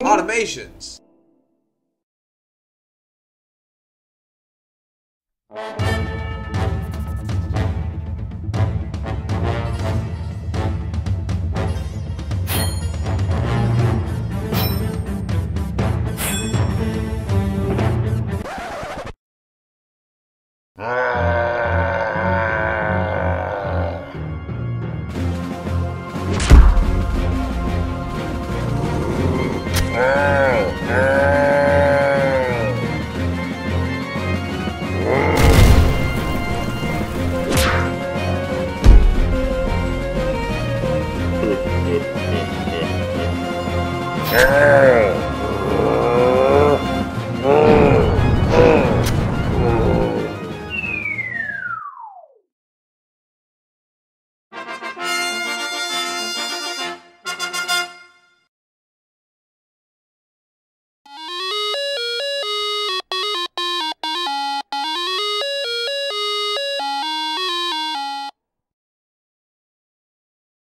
Automations. Ah. Yeah.